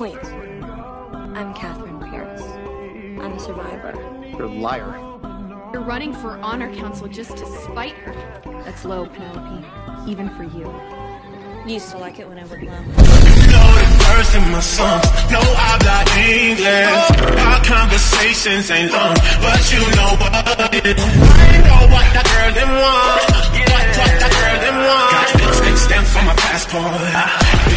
Wait. I'm Katherine Pierce. I'm a survivor. You're a liar. You're running for honor council just to spite her. That's low, Penelope. Even for you. You used to like it when I would love. In my song, no, I'm not English. Our conversations ain't long, but you know what it is. I know what that girl them want. What, what that girl them want. Got lipstick stamps on my passport.